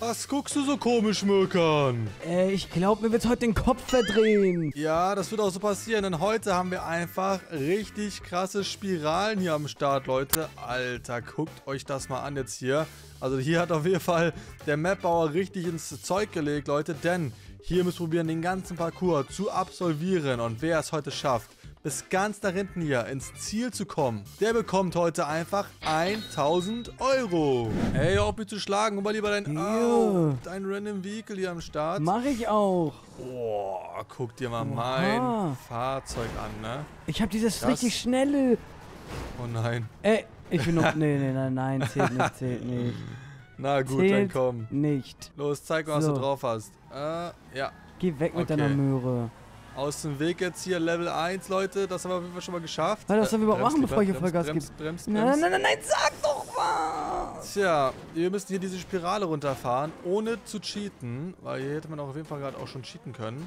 Was guckst du so komisch, Mirkan? Äh, ich glaube, mir wird heute den Kopf verdrehen. Ja, das wird auch so passieren, denn heute haben wir einfach richtig krasse Spiralen hier am Start, Leute. Alter, guckt euch das mal an jetzt hier. Also hier hat auf jeden Fall der Mapbauer richtig ins Zeug gelegt, Leute, denn hier müssen wir probieren, den ganzen Parcours zu absolvieren. Und wer es heute schafft, bis ganz da hinten hier ins Ziel zu kommen, der bekommt heute einfach 1000 Euro. Hey, hör auf mich zu schlagen, guck mal lieber dein. Au, dein Random Vehicle hier am Start. Mach ich auch. Boah, guck dir mal Oha. mein Fahrzeug an, ne? Ich habe dieses Das- richtig schnelle. Oh nein. Ey, ich bin noch. Nee, nee, nein, nein, zählt nicht, zählt nicht. Na gut, zählt dann komm. nicht. Los, zeig mal, was So. du drauf hast. Äh, ja. Geh weg mit Okay. deiner Möhre. Aus dem Weg jetzt hier Level 1, Leute. Das haben wir auf jeden Fall schon mal geschafft. Warte, was sollen wir überhaupt bremst machen, bevor ich hier Vollgas gebe? bremst, Nein, bremst. nein, nein, nein, sag doch was! Tja, ihr müsst hier diese Spirale runterfahren, ohne zu cheaten. Weil hier hätte man auch auf jeden Fall gerade auch schon cheaten können.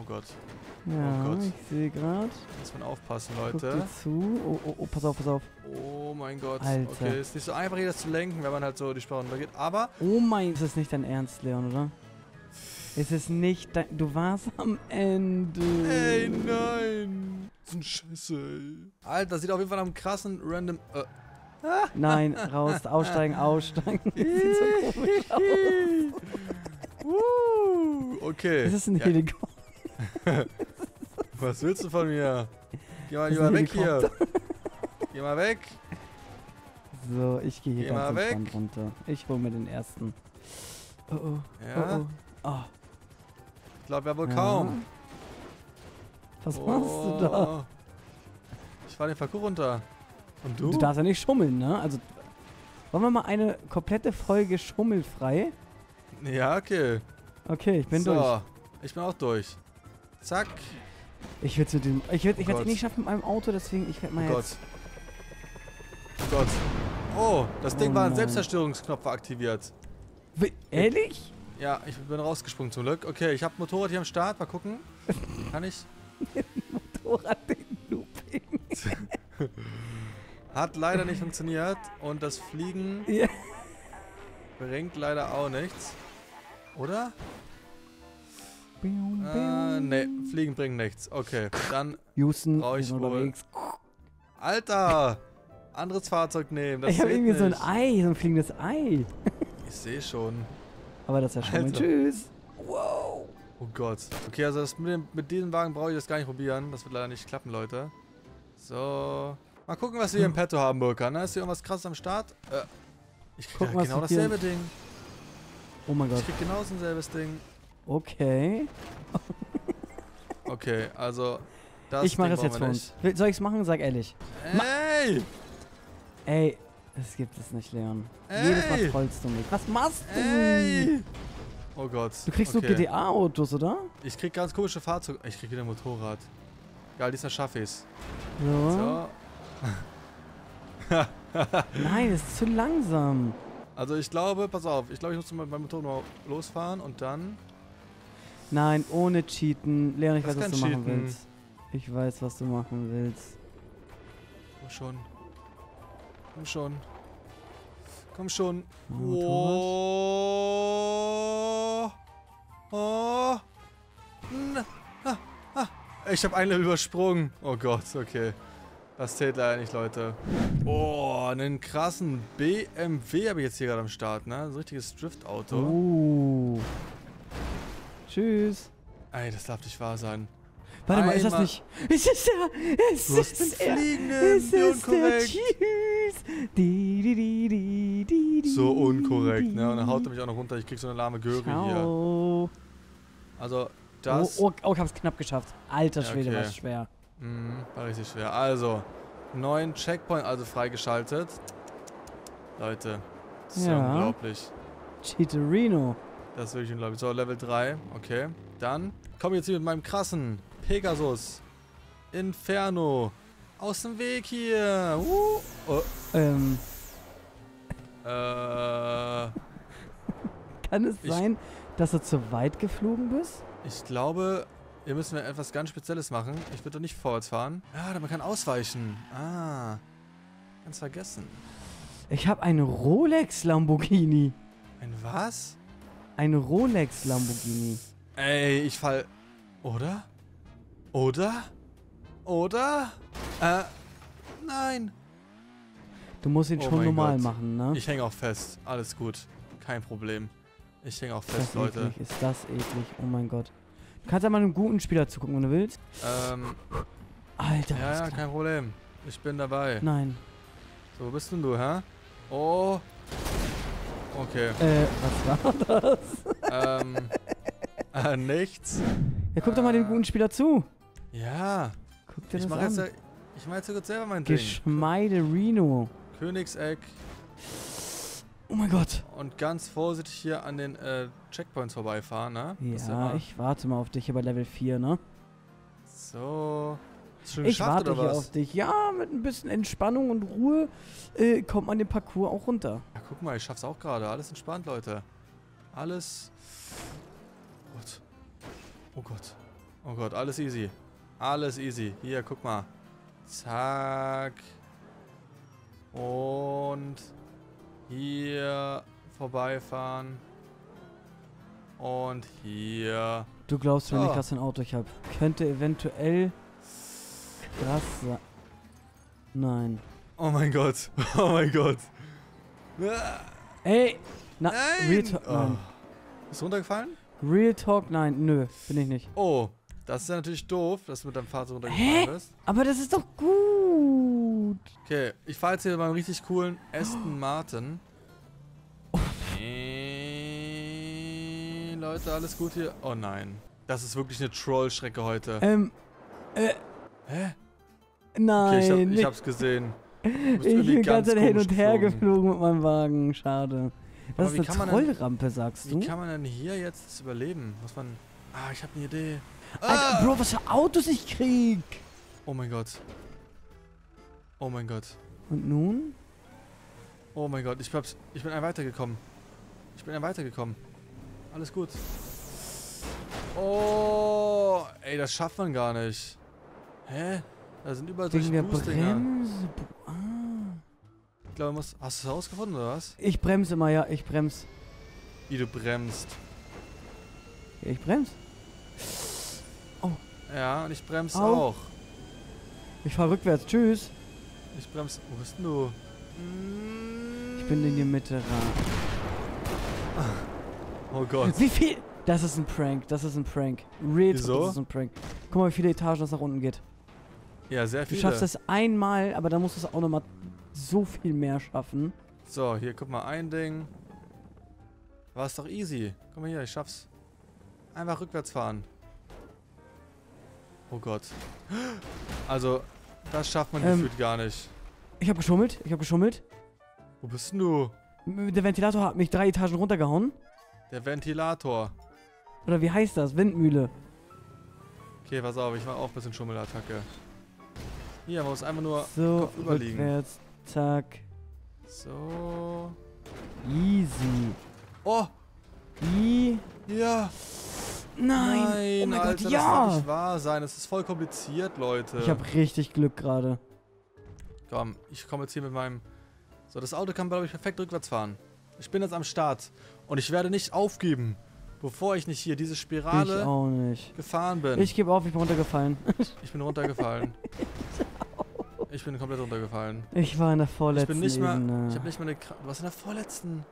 Oh Gott. Ja, Gott. ich sehe gerade. Muss man aufpassen, Guck Leute. dir zu. Oh, oh, oh, pass auf, pass auf. Oh mein Gott. Alter. Okay, ist nicht so einfach, hier das zu lenken, wenn man halt so die Spirale runtergeht. Aber Oh mein, ist das nicht dein Ernst, Leon, oder? Ist es nicht dein... Du warst am Ende. Ey, nein. So ein Scheiße, ey. Alter, das sieht auf jeden Fall nach einem krassen random. Äh. Nein, raus, aussteigen, aussteigen. Das sieht so komisch aus. Woo, okay. Das ist ein Ja, Helikopter. was willst du von mir? Geh mal Das ist lieber ein weg hier. Geh mal weg. So, ich gehe hier Geh mal ganz weg. entspannt runter. Ich hol mir den ersten. Oh, oh. Ja, Oh, oh. Oh, ich glaube ja wohl Ja. kaum. was machst du da? Oh. Ich fahr den Parcours runter. Und du? Du darfst ja nicht schummeln, ne? Also, wollen wir mal eine komplette Folge schummelfrei? ja, okay. Okay, ich bin so, durch. ich bin auch durch. Zack. Ich werde mit dem, ich werde, ich Oh Gott. nicht schaffen mit meinem Auto, deswegen ich werde Oh mal Gott. jetzt. Oh Gott. Oh, das Ding Oh war ein. Selbstzerstörungsknopf aktiviert. Wie, ehrlich? Ja, ich bin rausgesprungen zum Glück. Okay, ich habe Motorrad hier am Start. Mal gucken. Kann ich? Motorrad den Looping. Hat leider nicht funktioniert. Und das Fliegen Ja. bringt leider auch nichts. Oder? Bium, Äh, bium. ne, Fliegen bringt nichts. Okay, dann... Houston, Brauch wir ich wohl. unterwegs. Alter! Anderes Fahrzeug nehmen. Ich habe irgendwie so ein nicht. Ei, so ein fliegendes Ei. Ich sehe schon. Aber das ist ja schon mal Alter. Tschüss. Wow. Oh Gott. Okay, also das mit, dem, mit diesem Wagen brauche ich das gar nicht probieren. Das wird leider nicht klappen, Leute. So. Mal gucken, was wir hier im Petto haben, Burka. Ne? Ist hier irgendwas krasses am Start? Äh, ich krieg Gucken, ja genau dasselbe Ding. Oh mein Gott. Ich krieg genau so ein selbes Ding. Okay. Okay, also. Das ich mache es jetzt für uns. Soll ich es machen? Sag ehrlich. Ey! Ey, das gibt es nicht, Leon. Ey. Jedes Mal trollst du mich. Was machst du? Ey! Oh Gott. Du kriegst okay. nur GTA-Autos, oder? Ich krieg ganz komische Fahrzeuge. Ich krieg wieder ein Motorrad. Geil, diesmal schaffe ich's. So. So. Nein, es ist zu langsam. Also ich glaube, pass auf, ich glaube, ich muss mit meinem Motorrad mal losfahren und dann. Nein, ohne Cheaten. Leon, ich Das weiß, was du machen cheaten. willst. Ich weiß, was du machen willst. Komm schon. Komm schon. Komm schon. Oh. Oh. Na, ah, ah. Ich habe ein Level übersprungen. Oh Gott, okay. Das zählt leider nicht, Leute. Oh, einen krassen BMW habe ich jetzt hier gerade am Start, ne? So ein richtiges Driftauto. Oh. Tschüss. Ey, das darf nicht wahr sein. Warte mal, ist das Einmal- nicht... Ist es der... Es Du hast ist den der... fliegenden, Es ist der... Tschüss. So unkorrekt, ne? Und dann haut er mich auch noch runter. Ich krieg so eine lahme Göre hier. Ciao. Also, das Oh, oh, oh, ich hab's knapp geschafft. Alter Schwede, okay. was schwer. mh, war richtig schwer. Also, neuen Checkpoint also freigeschaltet. Leute, das ist ja. Ja. unglaublich. Cheaterino. Das ist wirklich unglaublich. So, Level 3. Okay. Dann komme ich jetzt hier mit meinem krassen Pegasus Inferno aus dem Weg hier. Uh. Oh, Ähm, äh, kann es Ich- sein, dass du zu weit geflogen bist? ich glaube, hier müssen wir etwas ganz Spezielles machen. Ich würde doch nicht vorwärts fahren. Ja, man kann ausweichen. Ah. Ganz vergessen. Ich habe einen Rolex Lamborghini. Ein was? Ein Rolex Lamborghini. Ey, ich fall. Oder? Oder? Oder? Äh. Nein. Du musst ihn Oh schon normal Gott. machen, ne? Ich hänge auch fest. Alles gut. Kein Problem. Ich hänge auch ist fest, das Leute. eklig, ist das eklig. Oh mein Gott. Du kannst ja mal einem guten Spieler zugucken, wenn du willst. Ähm, Alter, ja, ja, klar. kein Problem. Ich bin dabei. Nein. So, wo bist denn du, hä? Oh. Okay. Äh, was war das? ähm. Äh, nichts. Ja, guck doch mal dem Äh. guten Spieler zu. Ja. Guck dir Ich das mache jetzt, an. ja- ich mach jetzt kurz selber mein Ding. Geschmeide Reno. Königseck. Oh mein Gott. Und ganz vorsichtig hier an den äh, Checkpoints vorbeifahren, ne? Ja, ich warte mal auf dich hier bei Level 4, ne? So. Ich warte hier auf dich. Ja, mit ein bisschen Entspannung und Ruhe äh, kommt man den Parcours auch runter. Ja, guck mal, ich schaff's auch gerade. Alles entspannt, Leute. Alles. Oh Gott. Oh Gott. Oh Gott, alles easy. Alles easy. Hier, guck mal. Zack. Und hier vorbeifahren. Und hier. Du glaubst mir So. nicht, was für ein Auto ich habe. Könnte eventuell krass sein. Nein. Oh mein Gott. Oh mein Gott. Ey! Na, Nein. Real Talk, Oh. nein. Ist runtergefallen? Real Talk, nein. Nö, bin ich nicht. Oh, das ist ja natürlich doof, dass du mit deinem Fahrzeug Hä? runtergefallen bist. Aber das ist doch gut. Okay, ich fahre jetzt hier beim richtig coolen Aston Martin. Äh, Leute, alles gut hier? Oh nein. Das ist wirklich eine Trollstrecke heute. Ähm, Hä? nein. Okay, ich, hab, ich nicht- hab's gesehen. Ich bin ganz hin und her geflogen. geflogen mit meinem Wagen. Schade. Aber Das wie ist kann eine denn- Trollrampe, sagst du? Wie kann man denn hier jetzt überleben? Muss man... Ah, ich habe eine Idee. Alter, Ah! Bro, was für Autos ich krieg. Oh mein Gott. Oh mein Gott. Und nun? Oh mein Gott, ich, hab's, ich bin ein weitergekommen. Ich bin ein weitergekommen. Alles gut. Oh, ey, das schafft man gar nicht. Hä? Da sind überall solche. Bremse. Ah. Ich glaube, muss, hast du es herausgefunden, oder was? Ich bremse immer, ja, ich bremse. Wie du bremst. Ich bremse. Ja, und ich bremse Au. auch. Ich fahr rückwärts. Tschüss. Ich bremse. Wo bist denn du? Ich bin in die Mitte rein. Oh Gott. Wie viel? Das ist ein Prank. Das ist ein Prank. Real Wieso? das ist ein Prank. Guck mal, wie viele Etagen das nach unten geht. Ja, sehr Du viele. schaffst es einmal, aber dann musst du es auch nochmal so viel mehr schaffen. So, hier, guck mal, ein Ding. War es doch easy. Guck mal hier, ich schaff's. Einfach rückwärts fahren. Oh Gott. Also, das schafft man Ähm. gefühlt gar nicht. Ich habe geschummelt. Ich habe geschummelt. Wo bist denn du? Der Ventilator hat mich drei Etagen runtergehauen. Der Ventilator. Oder wie heißt das? Windmühle. Okay, pass auf, ich mach auch ein bisschen Schummelattacke. Hier, man muss einfach nur So, Kopf überliegen. rückwärts. Zack. so. Easy. Oh, I ja. Nein. Nein, oh mein Alter, Gott, das kann ja. nicht wahr sein. Das ist voll kompliziert, Leute. Ich habe richtig Glück gerade. Komm, ich komme jetzt hier mit meinem... So, das Auto kann, glaube ich, perfekt rückwärts fahren. Ich bin jetzt am Start. Und ich werde nicht aufgeben, bevor ich nicht hier diese Ich Spirale auch nicht. gefahren bin. Ich gebe auf, ich bin runtergefallen. Ich bin runtergefallen. ich bin komplett runtergefallen. Ich war in der Ich vorletzten bin nicht mal... Ebene. Ich habe nicht mal eine... Kra- Was in der vorletzten?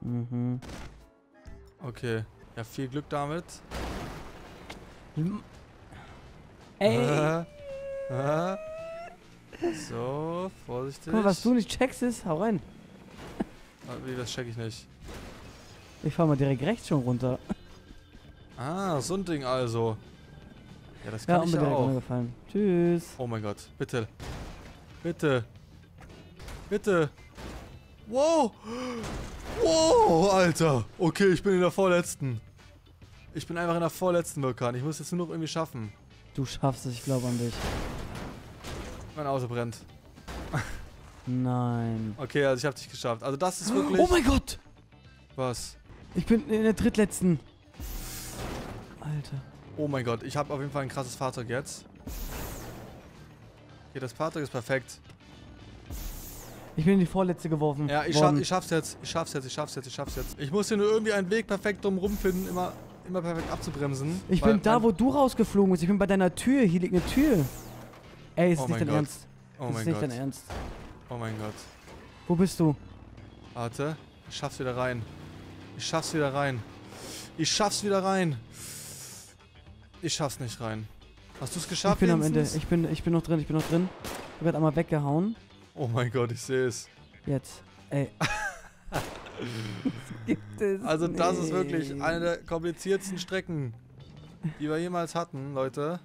Mhm. Okay. Ja, viel Glück damit. Ey, so, vorsichtig. guck mal, was du nicht checkst ist, hau rein. Ah, Wie, das check ich nicht. Ich fahr mal direkt rechts schon runter. Ah, so ein Ding also. Ja, das Ja, kann und ich ja auch. runtergefallen. Tschüss. Oh mein Gott, bitte. Bitte. Bitte. Wow. Wow, Alter. Okay, ich bin in der vorletzten. Ich bin einfach in der vorletzten Vulkan. Ich muss jetzt nur noch irgendwie schaffen. Du schaffst es, ich glaube an dich. Mein Auto brennt. Nein. Okay, also ich habe dich geschafft. Also das ist wirklich... Oh mein Gott! Was? Ich bin in der drittletzten. Alter. Oh mein Gott, ich habe auf jeden Fall ein krasses Fahrzeug jetzt. Okay, das Fahrzeug ist perfekt. Ich bin in die vorletzte geworfen. Ja, ich, schaff, ich schaff's jetzt. Ich schaff's jetzt, ich schaff's jetzt, ich schaff's jetzt. Ich muss hier nur irgendwie einen Weg perfekt drum rumfinden, immer, immer perfekt abzubremsen. Ich bin da, wo du rausgeflogen bist. Ich bin bei deiner Tür. Hier liegt eine Tür. Ey, ist Oh nicht dein Gott. Ernst. Oh ist mein nicht Gott. dein Ernst. Oh mein Gott. Wo bist du? Warte. Ich schaff's wieder rein. Ich schaff's wieder rein. Ich schaff's wieder rein. Ich schaff's nicht rein. Hast du's geschafft? ich bin am Ende. Ich bin, ich bin noch drin. Ich bin noch drin. Ich werde einmal weggehauen. Oh mein Gott, ich sehe es. Jetzt. Ey. gibt es Also das ist wirklich nicht. eine der kompliziertesten Strecken, die wir jemals hatten, Leute.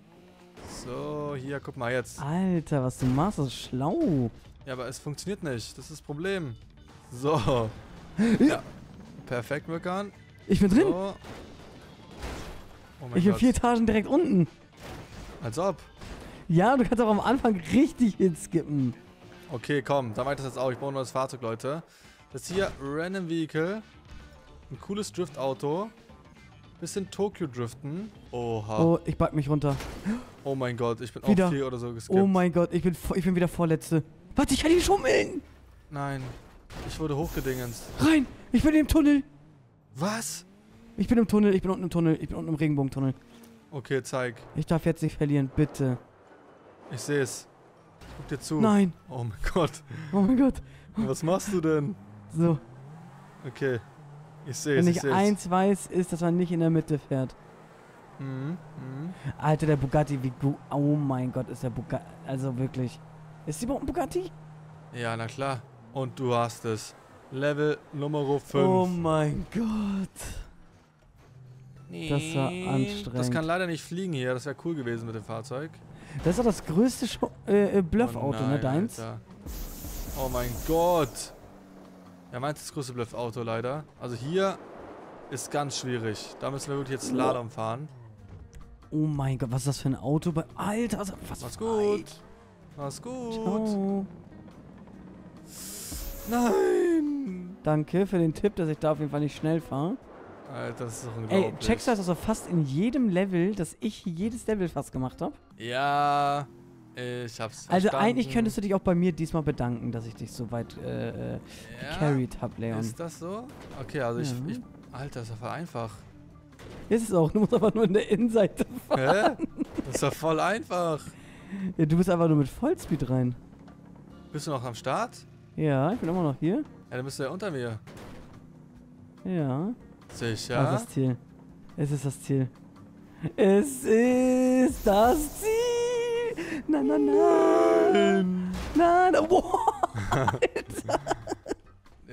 So, hier, guck mal jetzt. Alter, was du machst, das ist schlau. Ja, aber es funktioniert nicht. Das ist das Problem. So. Ja. Perfekt, Mirkan. Ich bin drin. So. Oh mein ich bin Gott. vier Etagen direkt unten. Als ob. Ja, du kannst auch am Anfang richtig hinskippen. Okay, komm, dann meint das jetzt auch. Ich brauche nur das Fahrzeug, Leute. Das hier, Random Vehicle. Ein cooles Driftauto. Bisschen Tokyo driften. Oha. Oh, Oh, ich back mich runter. mein Gott, ich bin Wieder. auch vier oder so geskippt. Oh mein Gott, ich bin, ich bin wieder Vorletzte. Warte, ich kann ihn schummeln. Nein, ich wurde hochgedingenst. Rein. Ich bin im Tunnel. Was? Ich bin im Tunnel, ich bin unten im Tunnel. Ich bin unten im Regenbogentunnel. Okay, zeig. Ich darf jetzt nicht verlieren, bitte. Ich seh's. Guck dir zu. Nein. Oh mein Gott. Oh mein Gott. Was machst du denn? So, Okay. Ich seh's, wenn ich ich eins weiß, ist, dass man nicht in der Mitte fährt. Mhm. Mhm. Alter, der Bugatti, wie gut. Oh mein Gott, ist der Bugatti. Also wirklich. Ist die überhaupt ein Bugatti? Ja, na klar. Und du hast es. Level Nummer 5. Oh mein Gott. das war Das anstrengend. kann leider nicht fliegen hier. Das wäre cool gewesen mit dem Fahrzeug. Das ist doch das größte Scho äh, äh, Bluffauto, oh ne? Deins? Alter. Oh mein Gott. Ja, meins ist das größte Bluff-Auto leider. Also hier ist ganz schwierig. Da müssen wir wirklich jetzt Slalom fahren. Oh mein Gott, was ist das für ein Auto? Bei Alter, was, was Mach's gut. Mach's gut. Ciao. Nein. Danke für den Tipp, dass ich da auf jeden Fall nicht schnell fahre. Alter, das ist doch unglaublich. Ey, checkst du das also fast in jedem Level, dass ich jedes Level fast gemacht habe? Ja, ich hab's Also verstanden. eigentlich könntest du dich auch bei mir diesmal bedanken, dass ich dich so weit äh, äh, ja, carried hab, Leon. Ist das so? Okay, also ich, Ja. ich... Alter, ist doch voll einfach. Ist es auch, du musst aber nur in der Innenseite fahren. Hä? Das ist doch voll einfach. Ja, du bist einfach nur mit Vollspeed rein. Bist du noch am Start? Ja, ich bin immer noch hier. Ja, dann bist du ja unter mir. Ja. Sicher? Ah, das Ziel. Es ist das Ziel. Es ist das Ziel. Nein, nein, nein. Nein, nein. Boah.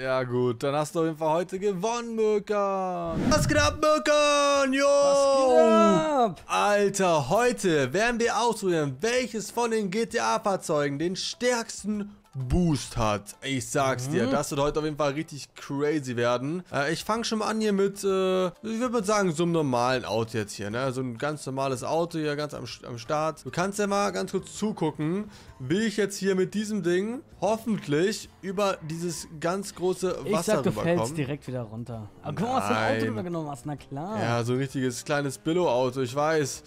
Ja gut, dann hast du auf jeden Fall heute gewonnen, Mökan. Was geht ab, Mökan? Jo! Was geht ab? Alter, heute werden wir ausprobieren, welches von den GTA-Fahrzeugen den stärksten Boost hat. Ich sag's dir, Mhm. das wird heute auf jeden Fall richtig crazy werden. Äh, ich fange schon mal an hier mit, äh, ich würde mal sagen, so einem normalen Auto jetzt hier, ne? So ein ganz normales Auto hier, ganz am, am Start. Du kannst ja mal ganz kurz zugucken, wie ich jetzt hier mit diesem Ding hoffentlich über dieses ganz große Ich Wasser sag, du fällst direkt wieder runter. Aber guck mal, was für ein Auto du da genommen hast. Na klar. Ja, so ein richtiges kleines Billo-Auto, ich weiß.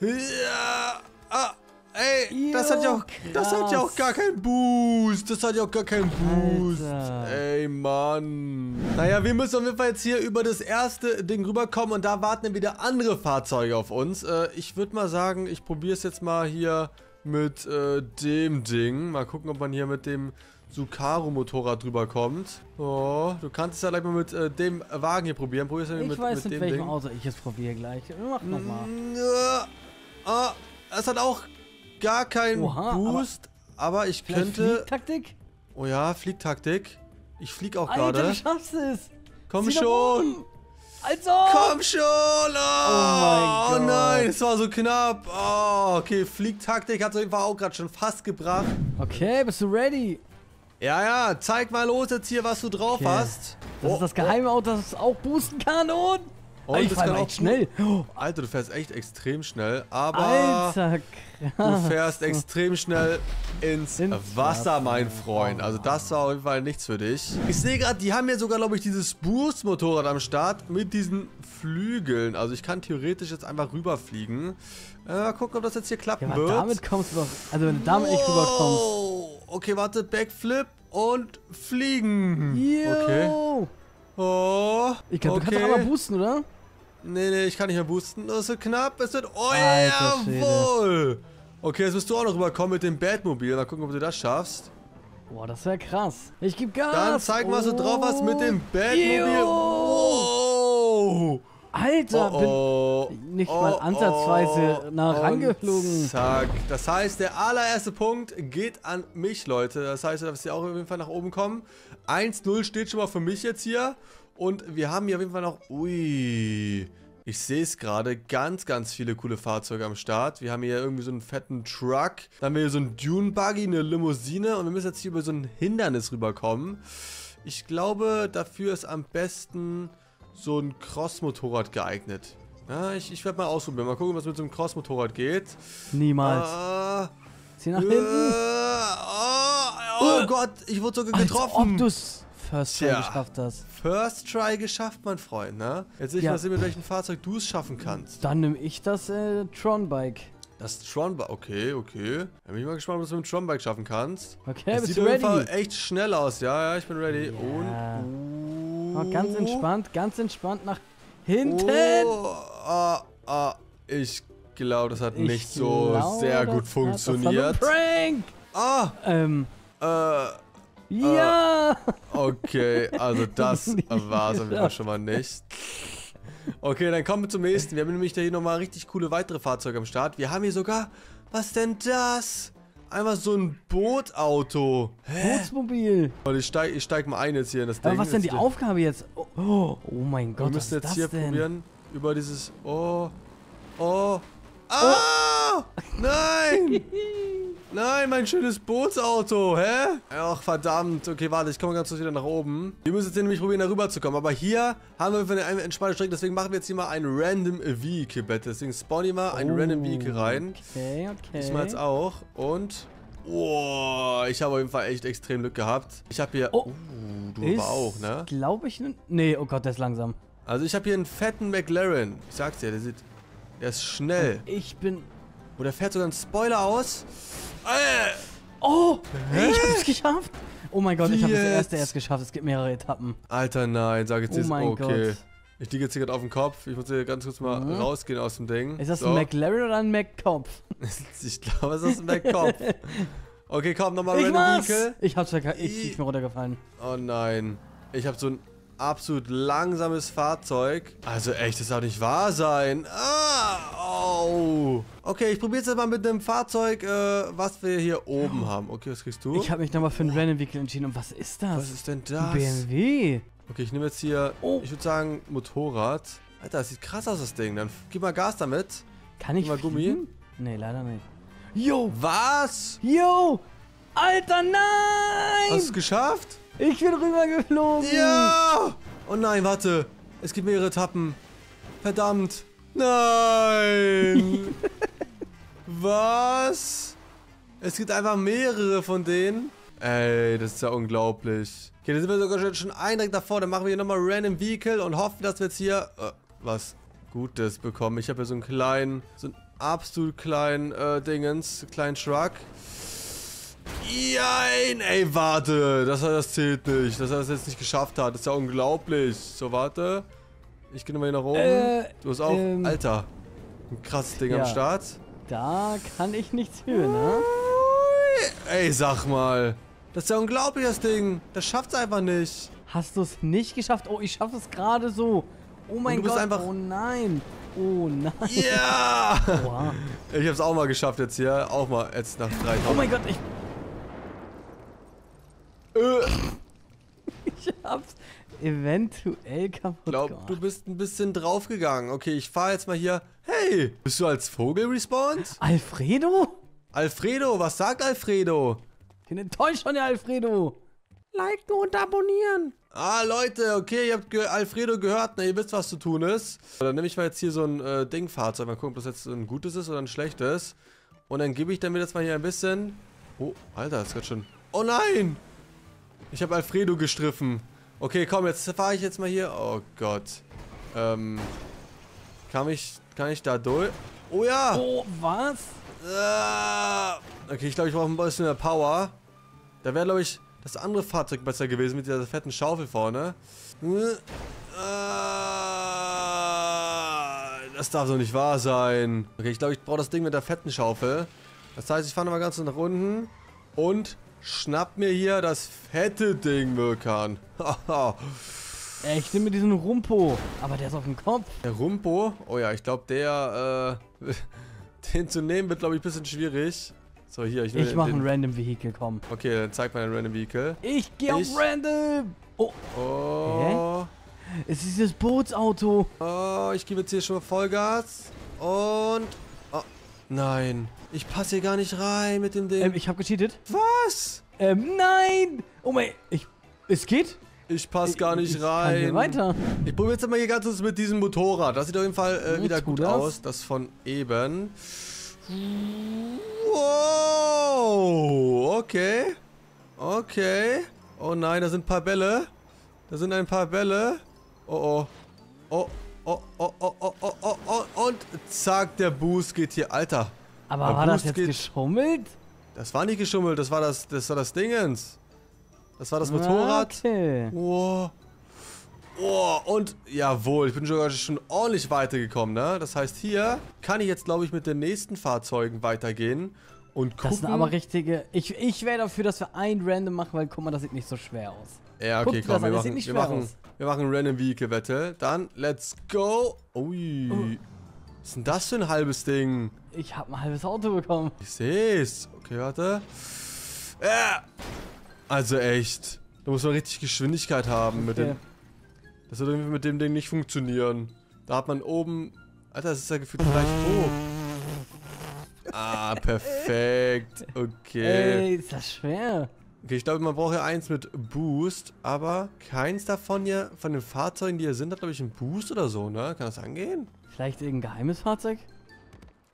Ja, ah, ey, das hat ja auch, das hat ja auch gar keinen Boost. Das hat ja auch gar keinen Boost. Alter. Ey, Mann. Naja, wir müssen auf jeden Fall jetzt hier über das erste Ding rüberkommen und da warten dann wieder andere Fahrzeuge auf uns. Äh, ich würde mal sagen, ich probiere es jetzt mal hier mit äh, dem Ding. Mal gucken, ob man hier mit dem Sukaru-Motorrad rüberkommt. Oh, du kannst es ja gleich mal mit äh, dem Wagen hier probieren. Probier's ja ich mit, weiß, mit mit dem welchem Ding. Auto ich es probiere gleich. Mach nochmal. Ja. Ah, es hat auch gar keinen Oha, aber- Boost, aber, ich Vielleicht könnte... Taktik? Oh ja, Fliegtaktik. Ich flieg auch Alter, gerade. du schaffst es. Komm Zieh schon. Also. Komm schon! Oh, mein oh Gott. nein, es war so knapp. Oh, okay, Fliegtaktik hat es auf jeden Fall auch gerade schon fast gebracht. Okay, bist du ready? Ja, ja, zeig mal los jetzt hier, was du drauf Okay. hast. Das Oh, ist das geheime Auto, das auch boosten kann und... Und ich das kann auch echt schnell. Oh, Alter, du fährst echt extrem schnell, aber Alter, du krass. fährst extrem schnell ins, Ins Wasser, mein Freund. Also das war auf jeden Fall nichts für dich. Ich sehe gerade, die haben ja sogar, glaube ich, dieses Boost-Motorrad am Start mit diesen Flügeln. Also ich kann theoretisch jetzt einfach rüberfliegen. Äh, mal gucken, ob das jetzt hier klappen Ja, wird. damit kommst du doch... Also wenn du damit nicht rüberkommst... Wow. Okay, warte, Backflip. Und fliegen. Yo. Okay. Oh. Ich glaube, du okay. kannst auch einmal boosten, oder? Nee, nee, ich kann nicht mehr boosten. Das wird knapp. Es wird. Oh, Alter jawohl. Okay, jetzt musst du auch noch rüberkommen mit dem Batmobil. Mal gucken, ob du das schaffst. Boah, das wäre krass. Ich geb Gas. Dann zeig mal, was du drauf hast mit dem Batmobil. Yo. Wow. Alter, Oh, oh. bin nicht mal ansatzweise nah Und rangeflogen. Zack. Das heißt, der allererste Punkt geht an mich, Leute. Das heißt, dass wir auch auf jeden Fall nach oben kommen. 1-0 steht schon mal für mich jetzt hier. Und wir haben hier auf jeden Fall noch... Ui. Ich sehe es gerade. Ganz, ganz viele coole Fahrzeuge am Start. Wir haben hier irgendwie so einen fetten Truck. Dann haben wir hier so einen Dune-Buggy, eine Limousine. Und wir müssen jetzt hier über so ein Hindernis rüberkommen. Ich glaube, dafür ist am besten so ein Cross-Motorrad geeignet. Ja, ich, ich werde mal ausprobieren. Mal gucken, was mit so einem Cross-Motorrad geht. Niemals. Ah, Zieh nach hinten. oh, oh Gott, ich wurde sogar Als getroffen. ob du's First Try Tja. geschafft hast. First Try geschafft, mein Freund, ne? Jetzt ich Ja. mal sehen, mit welchem Fahrzeug du es schaffen kannst. Dann nehme ich das äh, Tron-Bike. Das Tron-Bike, okay, okay. Da bin ich mal gespannt, ob du es mit dem Tron-Bike schaffen kannst. Okay, das bist sieht du auf jeden Fall ready? echt schnell aus. Ja, ja, ich bin ready. Ja. Und... Oh, ganz entspannt, ganz entspannt nach hinten. Oh, ah, ah, ich glaube, das hat Ich nicht so glaube, sehr gut das hat- funktioniert. Das war ein Prank. Ah, Ähm, äh, ja. okay, also das war es auf jeden Fall geschafft. schon mal nicht. Okay, dann kommen wir zum nächsten. Wir haben nämlich da hier nochmal richtig coole weitere Fahrzeuge am Start. Wir haben hier sogar, was denn das? Einmal so ein Bootauto. Hä? Bootsmobil. Ich steig, ich steig mal ein jetzt hier in das Ding. Aber was denn die Aufgabe jetzt? Oh, oh, oh mein Wir Gott, was müssen ist jetzt das hier denn? probieren, über dieses. Oh. Oh. Ah! Nein! Nein, mein schönes Bootsauto, hä? Ach, verdammt. Okay, warte, ich komme ganz kurz wieder nach oben. Wir müssen jetzt hier nämlich probieren, da rüber zu kommen. Aber hier haben wir eine entspannte Strecke, deswegen machen wir jetzt hier mal ein Random Vehicle Battle. Deswegen spawn ich mal ein Oh, Random Vehicle rein. Okay, okay. Diesmal jetzt auch. Und. Oh, ich habe auf jeden Fall echt extrem Glück gehabt. Ich habe hier. Oh. Oh, du Ist, aber auch, ne? glaube ich, ne? Nee, oh Gott, der ist langsam. Also ich habe hier einen fetten McLaren. Ich sag's dir, der sieht. Der ist schnell. Ich bin... Oh, der fährt sogar einen Spoiler aus. Äh, Oh, ich hab's geschafft. Oh mein Gott, Wie ich habe das jetzt? erste erst geschafft. Es gibt mehrere Etappen. Alter, nein, sag jetzt Oh jetzt. Okay. Gott. Ich liege jetzt hier gerade auf dem Kopf. Ich muss hier ganz kurz mal Mhm. rausgehen aus dem Ding. Ist das so. ein McLaren oder ein McCopf? ich glaube, es ist ein McCopf. Okay, komm, nochmal Ich Random. Vehicle. Ich hab's verkackt. Ich, ich bin runtergefallen. Oh nein. Ich habe so ein absolut langsames Fahrzeug. Also echt, das darf nicht wahr sein. Ah, au. Okay, ich probiere jetzt mal mit dem Fahrzeug, äh, was wir hier oben haben. Okay, was kriegst du? Ich habe mich nochmal für ein Random Vehicle entschieden. Und was ist das? was ist denn das? BMW. Okay, ich nehme jetzt hier, Oh. ich würde sagen, Motorrad. Alter, das sieht krass aus, das Ding. Dann gib mal Gas damit. Kann ich Mal Gummi? Nee, leider nicht. Yo, Was? yo. Alter, nein! Hast du es geschafft? Ich bin rübergeflogen. Ja! Oh nein, warte. Es gibt mehrere Etappen. Verdammt. Nein! Was? Es gibt einfach mehrere von denen. Ey, das ist ja unglaublich. Okay, dann sind wir sogar schon- einen direkt davor. Dann machen wir hier nochmal Random Vehicle und hoffen, dass wir jetzt hier äh, was Gutes bekommen. Ich habe hier so einen kleinen, so einen absolut kleinen äh, Dingens, kleinen Truck. Jein, ey, warte. Das, das zählt nicht. Dass er das jetzt nicht geschafft hat. Das ist ja unglaublich. So, warte. Ich gehe nochmal hier nach oben. Äh, du hast auch, ähm, Alter, ein krasses Ding am ja. Start. Da kann ich nichts für, ne? Ey, sag mal. Das ist ja unglaublich, das Ding. Das schafft's einfach nicht. Hast du es nicht geschafft? Oh, ich schaffe es gerade so. Oh mein du bist Gott. einfach- Oh nein. Oh nein. Ja! Oha. Ich hab's auch mal geschafft jetzt hier. Auch mal jetzt nach drei Oh mein Gott, ich, ich hab's eventuell kaputt Ich glaub, gemacht. du bist ein bisschen draufgegangen. Okay, ich fahr jetzt mal hier. Hey, bist du als Vogel respawned? Alfredo? Alfredo, was sagt Alfredo? Ich bin enttäuscht von dir, Alfredo. Liken und abonnieren. Ah, Leute, okay, ihr habt ge Alfredo gehört, ne, ihr wisst, was zu tun ist. Dann nehme ich mal jetzt hier so ein äh, Dingfahrzeug, mal gucken, ob das jetzt ein gutes ist oder ein schlechtes. Und dann gebe ich damit jetzt mal hier ein bisschen... Oh, Alter, das ist gerade schon... Oh nein! Ich habe Alfredo gestriffen. Okay, komm, jetzt fahre ich jetzt mal hier... Oh Gott. Ähm... Kann ich, kann ich da durch? Oh ja! Oh, was? Ah, Okay, ich glaube, ich brauche ein bisschen mehr Power. Da wäre, glaube ich, das andere Fahrzeug besser gewesen mit dieser fetten Schaufel vorne. Äh, Das darf doch nicht wahr sein. Okay, ich glaube, ich brauche das Ding mit der fetten Schaufel. Das heißt, ich fahre nochmal ganz nach unten und schnapp mir hier das fette Ding, Vulkan. Ey, ich nehme diesen Rumpo. Aber der ist auf dem Kopf. Der Rumpo? Oh ja, ich glaube, der, äh, den zu nehmen wird, glaube ich, ein bisschen schwierig. So, hier, ich nehme Ich mache ein Random Vehicle, komm. Okay, dann zeig mal ein Random Vehicle. Ich gehe auf Random. Oh, Oh, es ist das Bootsauto. oh, ich gebe jetzt hier schon mal Vollgas. Und, nein. Ich passe hier gar nicht rein mit dem Ding. Ähm, ich habe gecheatet. Was? Ähm, nein. Oh mein, ich, es geht? Ich passe gar nicht ich Kann rein. hier weiter. Ich probiere jetzt mal hier ganz kurz mit diesem Motorrad. Das sieht auf jeden Fall äh, wieder gut gut aus. aus. Das von eben. Wow. Okay. Okay. Oh nein, da sind ein paar Bälle. Da sind ein paar Bälle. Oh oh. Oh, oh, oh, oh, oh, oh, oh, oh. Und zack, der Boost geht hier. Alter. Aber war das Boost jetzt geht- geschummelt? Das war nicht geschummelt. Das war das, das war das Dingens. Das war das Motorrad. Okay. Oh. Oh, und jawohl, ich bin sogar schon ordentlich weitergekommen, ne? Das heißt, hier kann ich jetzt, glaube ich, mit den nächsten Fahrzeugen weitergehen und gucken. Das sind aber richtige. Ich, ich wäre dafür, dass wir ein Random machen, weil guck mal, das sieht nicht so schwer aus. ja, okay, guck komm, das wir das machen, sieht nicht wir, machen, aus. Wir machen Random Vehicle Wette. Dann, let's go. Ui. Oh. Was ist denn das für ein halbes Ding? Ich habe ein halbes Auto bekommen. Ich seh's. Okay, warte. Ja. Also echt. Da muss man richtig Geschwindigkeit haben mit Okay. dem. Das wird irgendwie mit dem Ding nicht funktionieren. Da hat man oben. Alter, das ist ja gefühlt gleich hoch. Ah, perfekt. Okay. Ey, ist das schwer? Okay, ich glaube, man braucht ja eins mit Boost, aber keins davon hier, von den Fahrzeugen, die hier sind, hat, glaube ich, einen Boost oder so, ne? Kann das angehen? Vielleicht irgendein geheimes Fahrzeug?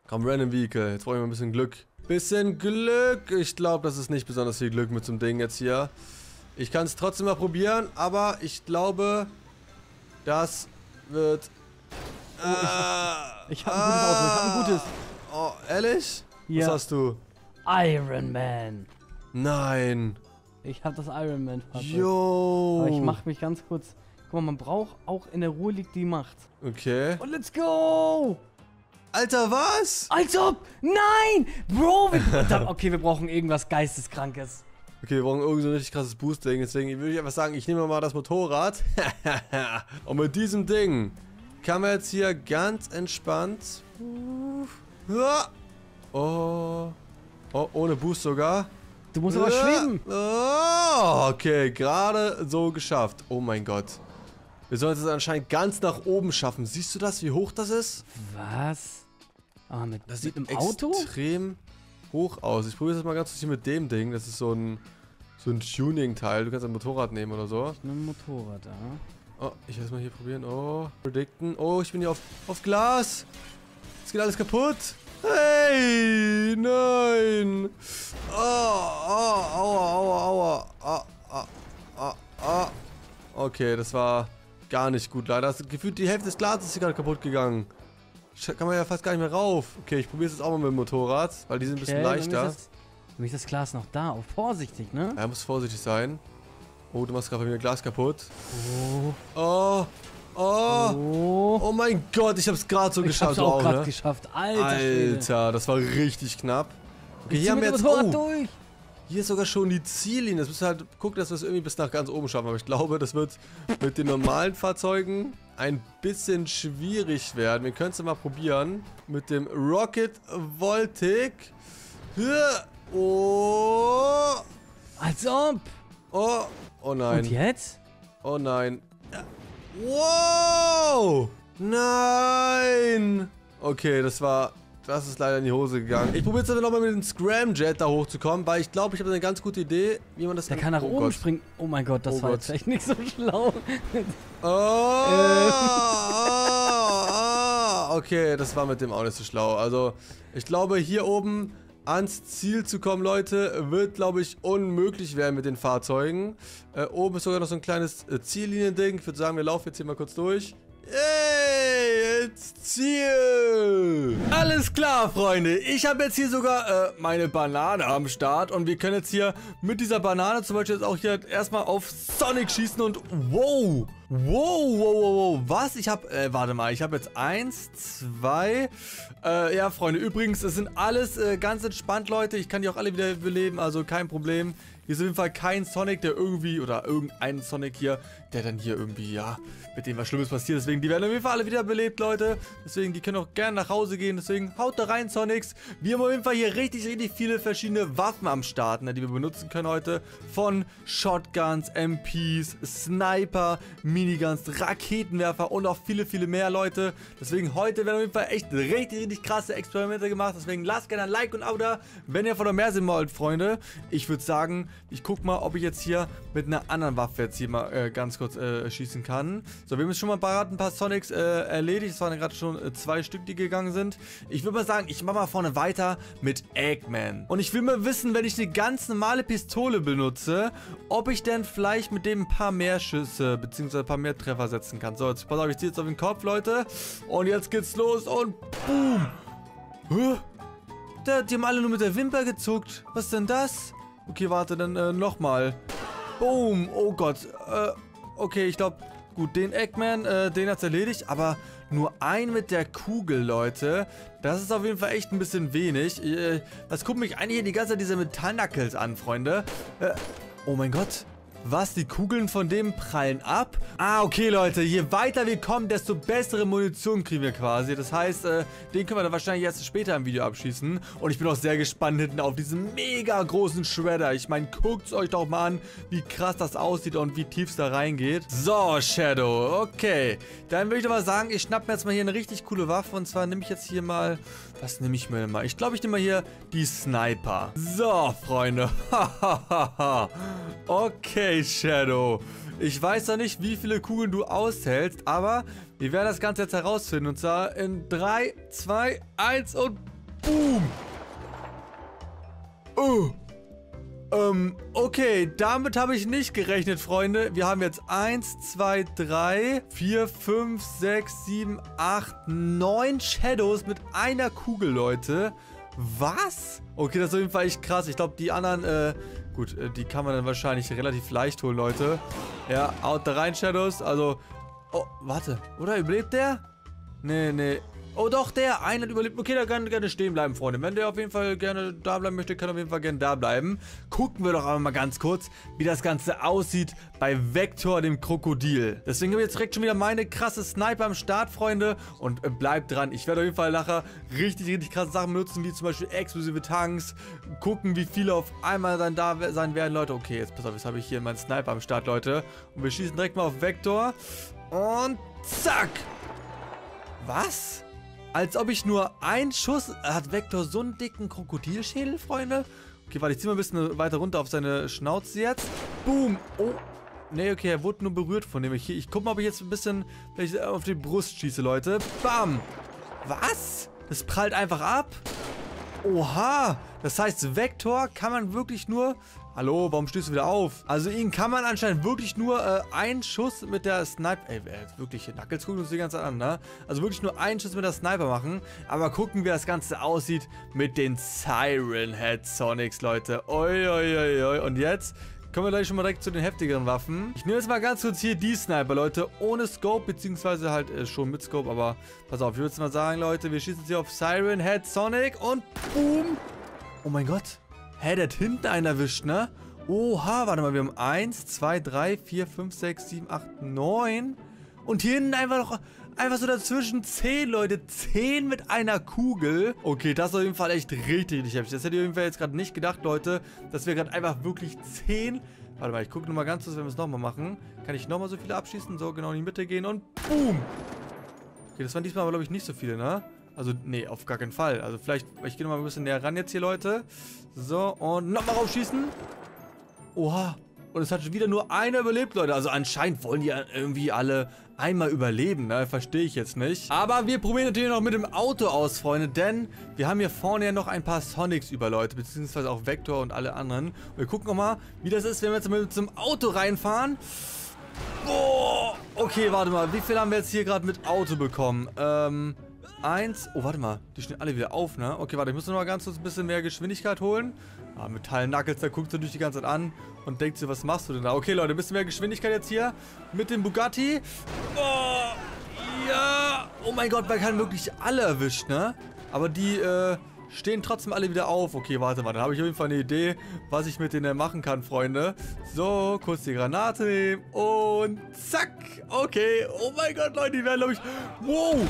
Komm, Random Vehicle. Jetzt brauche ich mal ein bisschen Glück. Bisschen Glück. Ich glaube, das ist nicht besonders viel Glück mit so einem Ding jetzt hier. Ich kann es trotzdem mal probieren, aber ich glaube, das wird... Ich habe ein gutes Auto, ich habe ein gutes. Oh, ehrlich? Ja. Was hast du? Iron Man. Nein. Ich habe das Iron Man Fahrzeug. Jo. Aber ich mach mich ganz kurz. Guck mal, man braucht auch in der Ruhe liegt die Macht. Okay. Und let's go! Alter, was? Als ob! Nein! Bro! Wir, okay, wir brauchen irgendwas Geisteskrankes. Okay, wir brauchen irgend so ein richtig krasses Boost-Ding. Deswegen würde ich einfach sagen, ich nehme mal das Motorrad. Und mit diesem Ding kann man jetzt hier ganz entspannt... Ja. Oh. Oh, ohne Boost sogar. Du musst aber schweben. Oh, okay, gerade so geschafft. Oh mein Gott. Wir sollen es anscheinend ganz nach oben schaffen. Siehst du das, wie hoch das ist? Was? Ah, mit, Das mit sieht einem Auto? extrem hoch aus. Ich probiere es mal ganz kurz hier mit dem Ding. Das ist so ein, so ein Tuning-Teil. Du kannst ein Motorrad nehmen oder so. Ein Motorrad, ja. Oh, ich werde mal hier probieren. Oh, predicten. Oh, ich bin hier auf, auf Glas. Es geht alles kaputt. Hey, nein. Oh, oh, aua, aua, aua. Ah, ah, ah, ah. Okay, das war gar nicht gut. Leider ist gefühlt die Hälfte des Glases ist hier gerade kaputt gegangen. Kann man ja fast gar nicht mehr rauf. Okay, ich probiere es jetzt auch mal mit dem Motorrad, weil die sind ein bisschen Okay, Für leichter. mich, ist das, für mich ist das Glas noch da. Oh, vorsichtig, ne? Ja, muss vorsichtig sein. Oh, du machst gerade bei mir Glas kaputt. Oh. Oh, oh. Oh. Oh mein Gott, ich hab's gerade so ich geschafft. hab's auch gerade ne? geschafft. Alter. Alter, das war richtig knapp. Okay, Ich hier haben wir jetzt. Oh, durch. hier ist sogar schon die Ziellinie. Das müssen wir halt gucken, dass wir es irgendwie bis nach ganz oben schaffen. Aber ich glaube, das wird mit den normalen Fahrzeugen ein bisschen schwierig werden. Wir können es mal probieren. Mit dem Rocket Voltic. Oh. Als ob. Oh. Oh nein. Und jetzt? Oh nein. Wow! Nein! Okay, das war... Das ist leider in die Hose gegangen. Ich probiere jetzt aber nochmal mit dem Scramjet da hochzukommen, weil ich glaube, ich habe eine ganz gute Idee, wie man das... Der kann nach oh oben Gott. springen. Oh mein Gott, das Oh war Gott. jetzt vielleicht nicht so schlau. Oh, Äh. oh, oh, okay, das war mit dem auch nicht so schlau. Also, ich glaube, hier oben ans Ziel zu kommen, Leute, wird, glaube ich, unmöglich werden mit den Fahrzeugen. Äh, oben ist sogar noch so ein kleines äh, Ziellinien-Ding. Ich würde sagen, wir laufen jetzt hier mal kurz durch. Yay, ins Ziel! Alles klar, Freunde. Ich habe jetzt hier sogar äh, meine Banane am Start. Und wir können jetzt hier mit dieser Banane zum Beispiel jetzt auch hier erstmal auf Sonic schießen. Und wow, wow, wow, wow, wow. Was? Ich habe, äh, warte mal. Ich habe jetzt eins, zwei. Äh, ja, Freunde. Übrigens, es sind alles äh, ganz entspannt, Leute. Ich kann die auch alle wieder beleben. Also kein Problem. Hier ist auf jeden Fall kein Sonic, der irgendwie, oder irgendein Sonic hier, der dann hier irgendwie, ja, mit dem was Schlimmes passiert. Deswegen, die werden auf jeden Fall alle wieder belebt, Leute. Deswegen, die können auch gerne nach Hause gehen. Deswegen, haut da rein, Sonics. Wir haben auf jeden Fall hier richtig, richtig viele verschiedene Waffen am Start, ne, die wir benutzen können heute. Von Shotguns, MPs, Sniper, Miniguns, Raketenwerfer und auch viele, viele mehr, Leute. Deswegen, heute werden auf jeden Fall echt richtig, richtig krasse Experimente gemacht. Deswegen, lasst gerne ein Like und Abo da, wenn ihr von der mehr sehen wollt, Freunde. Ich würde sagen, ich guck mal, ob ich jetzt hier mit einer anderen Waffe jetzt hier mal äh, ganz kurz äh, schießen kann. So, wir haben jetzt schon mal parat ein paar Sonics äh, erledigt. Es waren gerade schon äh, zwei Stück, die gegangen sind. Ich würde mal sagen, ich mache mal vorne weiter mit Eggman. Und ich will mal wissen, wenn ich eine ganz normale Pistole benutze, ob ich denn vielleicht mit dem ein paar mehr Schüsse, beziehungsweise ein paar mehr Treffer setzen kann. So, jetzt pass auf, ich ziehe jetzt auf den Kopf, Leute. Und jetzt geht's los und boom. Huh? die haben alle nur mit der Wimper gezuckt. Was ist denn das? Okay, warte, dann äh, nochmal. Boom. Oh Gott. Äh, okay, ich glaube, gut, den Eggman, äh, den hat's erledigt. Aber nur ein mit der Kugel, Leute. Das ist auf jeden Fall echt ein bisschen wenig. Äh, was guckt mich eigentlich hier die ganze Zeit diese Metallknuckles an, Freunde? Äh, oh mein Gott. Was? Die Kugeln von dem prallen ab? Ah, okay, Leute. Je weiter wir kommen, desto bessere Munition kriegen wir quasi. Das heißt, äh, den können wir dann wahrscheinlich erst später im Video abschießen. Und ich bin auch sehr gespannt hinten auf diesen mega großen Shredder. Ich meine, guckt es euch doch mal an, wie krass das aussieht und wie tief es da reingeht. So, Shadow. Okay. Dann würde ich mal sagen, ich schnappe mir jetzt mal hier eine richtig coole Waffe. Und zwar nehme ich jetzt hier mal... Was nehme ich mir denn mal? Ich glaube, ich nehme mal hier die Sniper. So, Freunde. okay, Shadow. Ich weiß noch nicht, wie viele Kugeln du aushältst, aber wir werden das Ganze jetzt herausfinden. Und zwar in 3, 2, 1 und boom. Oh. Ähm, okay, damit habe ich nicht gerechnet, Freunde. Wir haben jetzt 1, 2, 3, 4, 5, 6, 7, 8, 9 Shadows mit einer Kugel, Leute. Was? Okay, das ist auf jeden Fall echt krass. Ich glaube, die anderen, äh, gut, äh, die kann man dann wahrscheinlich relativ leicht holen, Leute. Ja, haut da rein, Shadows. Also, oh, warte. Oder überlebt der? Nee, nee. Oh doch, der eine hat überlebt. Okay, der kann gerne stehen bleiben, Freunde. Wenn der auf jeden Fall gerne da bleiben möchte, kann er auf jeden Fall gerne da bleiben. Gucken wir doch aber mal ganz kurz, wie das Ganze aussieht bei Vector, dem Krokodil. Deswegen haben wir jetzt direkt schon wieder meine krasse Sniper am Start, Freunde. Und äh, bleibt dran. Ich werde auf jeden Fall nachher richtig, richtig krasse Sachen benutzen, wie zum Beispiel explosive Tanks. Gucken, wie viele auf einmal dann da sein werden, Leute. Okay, jetzt pass auf, jetzt habe ich hier meinen Sniper am Start, Leute. Und wir schießen direkt mal auf Vector. Und zack! Was? Als ob ich nur einen Schuss... Hat Vector so einen dicken Krokodilschädel, Freunde? Okay, warte, ich zieh mal ein bisschen weiter runter auf seine Schnauze jetzt. Boom. Oh. Nee, okay, er wurde nur berührt von dem. Ich, ich guck mal, ob ich jetzt ein bisschen vielleicht auf die Brust schieße, Leute. Bam. Was? Das prallt einfach ab? Oha. Das heißt, Vector kann man wirklich nur Hallo, warum stehst du wieder auf? Also ihn kann man anscheinend wirklich nur äh, einen Schuss mit der Sniper... Ey, wirklich, Knuckles guckt uns die ganze Zeit an, ne? Also wirklich nur einen Schuss mit der Sniper machen. Aber gucken, wie das Ganze aussieht mit den Siren Head Sonics, Leute. Oi, oi, oi, oi. Und jetzt Kommen wir gleich schon mal direkt zu den heftigeren Waffen. Ich nehme jetzt mal ganz kurz hier die Sniper, Leute. Ohne Scope, beziehungsweise halt äh, schon mit Scope. Aber pass auf, ich würde jetzt mal sagen, Leute, wir schießen jetzt hier auf Siren Head Sonic und boom. Oh mein Gott. Hä, der hat hinten einen erwischt, ne? Oha, warte mal, wir haben 1, 2, 3, 4, 5, 6, 7, 8, 9. Und hier hinten einfach noch, einfach so dazwischen 10, Leute. 10 mit einer Kugel. Okay, das ist auf jeden Fall echt richtig, richtig heftig. Das hätte ich auf jeden Fall jetzt gerade nicht gedacht, Leute, dass wir gerade einfach wirklich 10... Warte mal, ich gucke nochmal ganz kurz, wenn wir es nochmal machen. Kann ich nochmal so viele abschießen? So, genau in die Mitte gehen und boom. Okay, das waren diesmal aber, glaube ich, nicht so viele, ne? Also, nee, auf gar keinen Fall. Also vielleicht, ich gehe nochmal ein bisschen näher ran jetzt hier, Leute. So, und nochmal rausschießen. Oha. Und es hat schon wieder nur einer überlebt, Leute. Also anscheinend wollen die irgendwie alle einmal überleben, ne? Verstehe ich jetzt nicht. Aber wir probieren natürlich noch mit dem Auto aus, Freunde. Denn wir haben hier vorne ja noch ein paar Sonics über, Leute. Beziehungsweise auch Vector und alle anderen. Und wir gucken nochmal, wie das ist, wenn wir jetzt mit zum Auto reinfahren. Oh, okay, warte mal. Wie viel haben wir jetzt hier gerade mit Auto bekommen? Ähm... eins. Oh, warte mal. Die stehen alle wieder auf, ne? Okay, warte, ich muss noch mal ganz kurz ein bisschen mehr Geschwindigkeit holen. Ah, Metall Knuckles, da guckt sie durch die ganze Zeit an und denkt sich, was machst du denn da? Okay, Leute, ein bisschen mehr Geschwindigkeit jetzt hier mit dem Bugatti. Oh, ja. Oh mein Gott, man kann wirklich alle erwischt, ne? Aber die, äh, stehen trotzdem alle wieder auf. Okay, warte mal, dann habe ich auf jeden Fall eine Idee, was ich mit denen machen kann, Freunde. So, kurz die Granate nehmen und zack. Okay, oh mein Gott, Leute, die werden, glaube ich... Wow,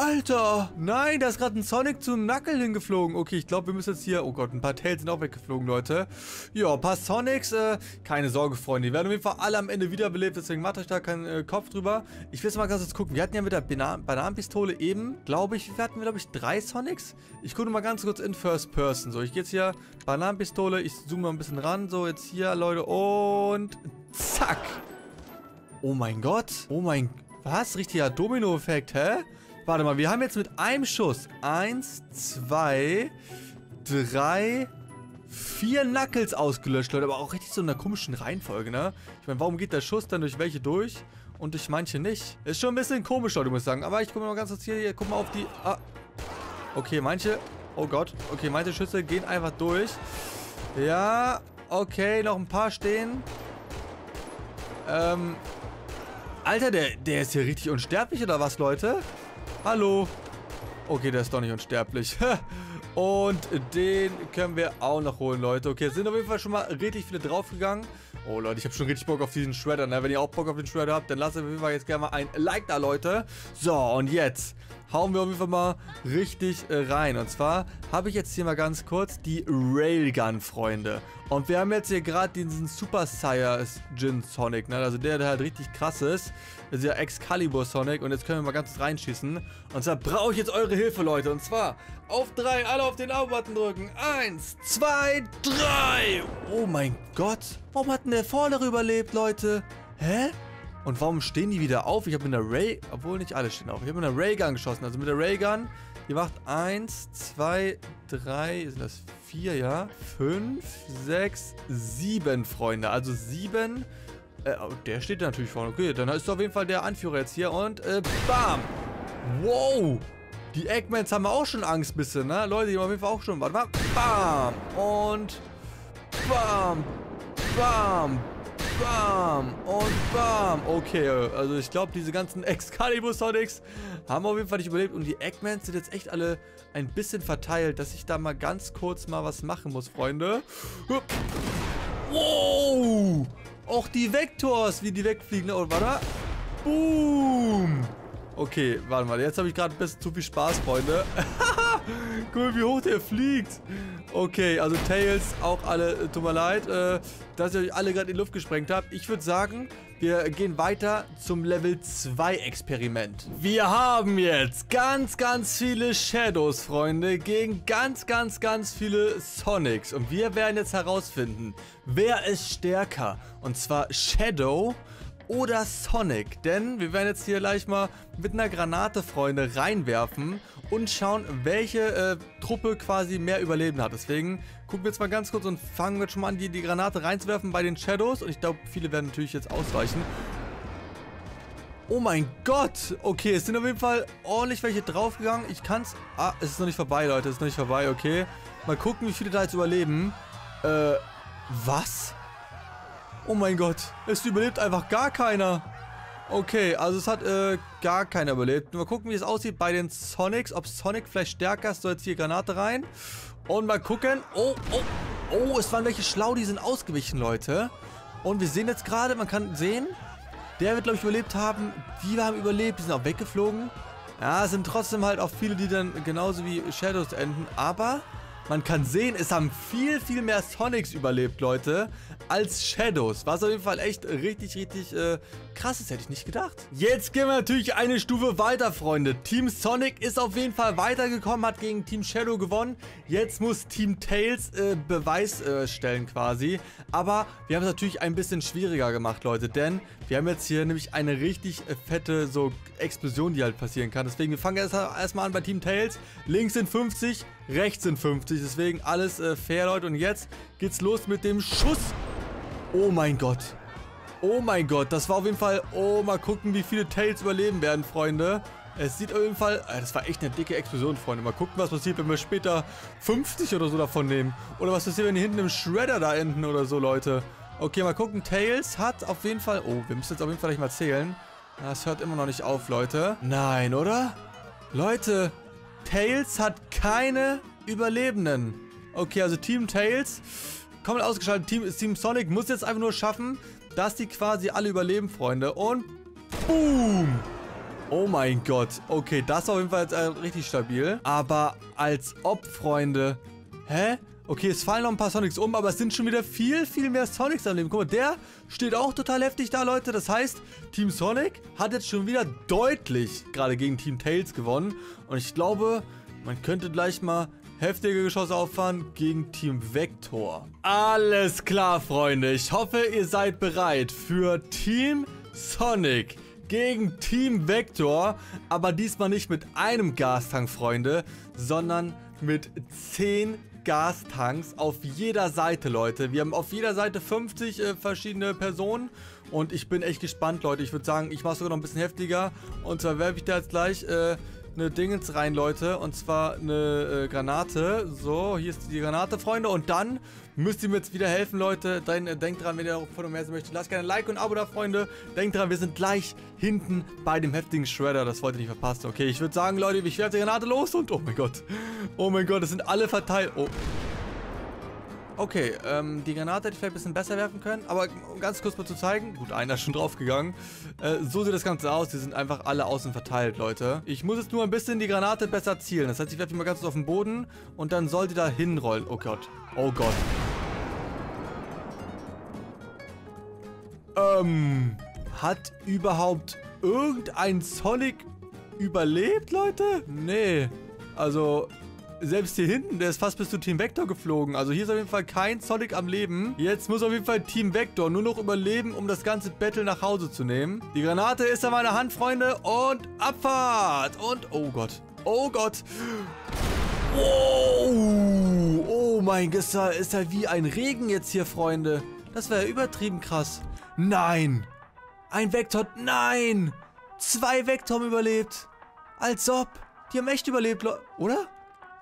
Alter! Nein, da ist gerade ein Sonic zum Knuckle hingeflogen. Okay, ich glaube, wir müssen jetzt hier... Oh Gott, ein paar Tails sind auch weggeflogen, Leute. Ja, ein paar Sonics. Äh, keine Sorge, Freunde. Die werden auf jeden Fall alle am Ende wiederbelebt. Deswegen macht euch da keinen äh, Kopf drüber. Ich will jetzt mal ganz kurz gucken. Wir hatten ja mit der Banan Bananenpistole eben, glaube ich, wir hatten, glaube ich, drei Sonics. Ich gucke mal ganz kurz in First Person. So, ich gehe jetzt hier Bananenpistole. Ich zoome mal ein bisschen ran. So, jetzt hier, Leute. Und zack. Oh mein Gott. Oh mein... Was? Richtiger Domino-Effekt, hä? Warte mal, wir haben jetzt mit einem Schuss eins, zwei, drei, vier Knuckles ausgelöscht, Leute. Aber auch richtig so in einer komischen Reihenfolge, ne? Ich meine, warum geht der Schuss dann durch welche durch und durch manche nicht? Ist schon ein bisschen komisch, Leute, muss ich sagen. Aber ich gucke mal ganz kurz hier, hier, guck mal auf die... Ah. Okay, manche... Oh Gott. Okay, manche Schüsse gehen einfach durch. Ja, okay, noch ein paar stehen. Ähm... Alter, der, der ist hier richtig unsterblich, oder was, Leute? Hallo. Okay, der ist doch nicht unsterblich. Und den können wir auch noch holen, Leute. Okay, sind auf jeden Fall schon mal richtig viele draufgegangen. Oh, Leute, ich habe schon richtig Bock auf diesen Shredder. Ne? Wenn ihr auch Bock auf den Shredder habt, dann lasst auf jeden Fall jetzt gerne mal ein Like da, Leute. So, und jetzt hauen wir auf jeden Fall mal richtig äh, rein. Und zwar habe ich jetzt hier mal ganz kurz die Railgun, Freunde. Und wir haben jetzt hier gerade diesen Super Jin Sonic, ne? Also der, der halt richtig krass ist. Das ist ja Excalibur Sonic. Und jetzt können wir mal ganz reinschießen. Und zwar brauche ich jetzt eure Hilfe, Leute. Und zwar auf drei, alle auf den Abo-Button drücken. Eins, zwei, drei. Oh mein Gott. Warum hat denn der Vordere überlebt, Leute? Hä? Und warum stehen die wieder auf? Ich habe mit der Ray... Obwohl nicht alle stehen auf. Ich habe mit der Raygun geschossen. Also mit der Raygun, die macht 1, 2, 3, sind das 4, ja? 5, 6, 7, Freunde. Also 7. Äh, oh, der steht natürlich vorne. Okay, dann ist auf jeden Fall der Anführer jetzt hier. Und, äh, bam! Wow! Die Eggmans haben auch schon Angst bisschen, ne? Leute, die haben auf jeden Fall auch schon... Warte mal. Bam! Und... Bam! Bam! Bam und bam. Okay, also ich glaube, diese ganzen Excalibur Sonics haben auf jeden Fall nicht überlebt. Und die Eggmans sind jetzt echt alle ein bisschen verteilt, dass ich da mal ganz kurz mal was machen muss, Freunde. Wow! Auch die Vektors, wie die wegfliegen. Oh, warte. Boom! Okay, warte mal. Jetzt habe ich gerade ein bisschen zu viel Spaß, Freunde. Mal, wie hoch der fliegt. Okay, also Tails, auch alle, tut mir leid, äh, dass ihr euch alle gerade in die Luft gesprengt habt. Ich würde sagen, wir gehen weiter zum Level 2 Experiment. Wir haben jetzt ganz, ganz viele Shadows, Freunde, gegen ganz, ganz, ganz viele Sonics. Und wir werden jetzt herausfinden, wer ist stärker. Und zwar Shadow oder Sonic. Denn wir werden jetzt hier gleich mal mit einer Granate, Freunde, reinwerfen und schauen, welche äh, Truppe quasi mehr Überleben hat. Deswegen gucken wir jetzt mal ganz kurz und fangen jetzt schon mal an, die, die Granate reinzuwerfen bei den Shadows. Und ich glaube, viele werden natürlich jetzt ausweichen. Oh mein Gott. Okay, es sind auf jeden Fall ordentlich welche draufgegangen. Ich kann's... Ah, es ist noch nicht vorbei, Leute. Es ist noch nicht vorbei, okay. Mal gucken, wie viele da jetzt überleben. Äh, was? Oh mein Gott, es überlebt einfach gar keiner. Okay, also es hat äh, gar keiner überlebt. Mal gucken, wie es aussieht bei den Sonics. Ob Sonic vielleicht stärker ist. So, jetzt hier Granate rein. Und mal gucken. Oh, oh, oh, es waren welche schlau, die sind ausgewichen, Leute. Und wir sehen jetzt gerade, man kann sehen, der wird, glaube ich, überlebt haben. Die haben überlebt, die sind auch weggeflogen. Ja, es sind trotzdem halt auch viele, die dann genauso wie Shadows enden. Aber man kann sehen, es haben viel, viel mehr Sonics überlebt, Leute, als Shadows. Was auf jeden Fall echt richtig, richtig äh, krass ist, hätte ich nicht gedacht. Jetzt gehen wir natürlich eine Stufe weiter, Freunde. Team Sonic ist auf jeden Fall weitergekommen, hat gegen Team Shadow gewonnen. Jetzt muss Team Tails äh, Beweis äh, stellen quasi. Aber wir haben es natürlich ein bisschen schwieriger gemacht, Leute, denn wir haben jetzt hier nämlich eine richtig äh, fette so Explosion, die halt passieren kann. Deswegen, wir fangen erstmal erst an bei Team Tails. Links sind 50, rechts sind 50. Deswegen alles äh, fair, Leute. Und jetzt geht's los mit dem Schuss. Oh mein Gott. Oh mein Gott, das war auf jeden Fall... Oh, mal gucken, wie viele Tails überleben werden, Freunde. Es sieht auf jeden Fall... Äh, das war echt eine dicke Explosion, Freunde. Mal gucken, was passiert, wenn wir später 50 oder so davon nehmen. Oder was passiert, wenn die hinten im Shredder da enden oder so, Leute. Okay, mal gucken. Tails hat auf jeden Fall... Oh, wir müssen jetzt auf jeden Fall gleich mal zählen. Das hört immer noch nicht auf, Leute. Nein, oder? Leute, Tails hat keine Überlebenden. Okay, also Team Tails komplett ausgeschaltet. Team, Team Sonic muss jetzt einfach nur schaffen, dass die quasi alle überleben, Freunde. Und boom! Oh mein Gott. Okay, das ist auf jeden Fall jetzt äh, richtig stabil. Aber als ob, Freunde. Hä? Okay, es fallen noch ein paar Sonics um, aber es sind schon wieder viel, viel mehr Sonics am Leben. Guck mal, der steht auch total heftig da, Leute. Das heißt, Team Sonic hat jetzt schon wieder deutlich gerade gegen Team Tails gewonnen. Und ich glaube, man könnte gleich mal heftige Geschosse auffahren gegen Team Vector. Alles klar, Freunde. Ich hoffe, ihr seid bereit für Team Sonic gegen Team Vector. Aber diesmal nicht mit einem Gastank, Freunde, sondern mit 10 Gastanks auf jeder Seite, Leute. Wir haben auf jeder Seite 50 äh, verschiedene Personen und ich bin echt gespannt, Leute. Ich würde sagen, ich mache sogar noch ein bisschen heftiger und zwar werfe ich da jetzt gleich äh, eine Dingens rein, Leute. Und zwar eine äh, Granate. So, hier ist die Granate, Freunde. Und dann müsst ihr mir jetzt wieder helfen, Leute. Dann äh, denkt dran, wenn ihr von mehr möchtet, lasst gerne ein Like und ein Abo da, Freunde. Denkt dran, wir sind gleich hinten bei dem heftigen Shredder. Das wollt ihr nicht verpassen. Okay, ich würde sagen, Leute, ich werfe die Granate los und oh mein Gott. Oh mein Gott, es sind alle verteilt. Oh. Okay, ähm, die Granate hätte ich vielleicht ein bisschen besser werfen können, aber um ganz kurz mal zu zeigen, gut, einer ist schon draufgegangen. Äh, so sieht das Ganze aus, die sind einfach alle außen verteilt, Leute. Ich muss jetzt nur ein bisschen die Granate besser zielen, das heißt, ich werfe die mal ganz kurz auf den Boden und dann soll die da hinrollen. Oh Gott, oh Gott. Ähm, hat überhaupt irgendein Sonic überlebt, Leute? Nee, also selbst hier hinten, der ist fast bis zu Team Vector geflogen. Also hier ist auf jeden Fall kein Sonic am Leben. Jetzt muss auf jeden Fall Team Vector nur noch überleben, um das ganze Battle nach Hause zu nehmen. Die Granate ist an meiner Hand, Freunde. Und Abfahrt. Und, oh Gott. Oh Gott. Oh, oh mein Gott, ist ja wie ein Regen jetzt hier, Freunde. Das wäre ja übertrieben krass. Nein. Ein Vektor, nein. Zwei Vektor haben überlebt. Als ob. Die haben echt überlebt, oder?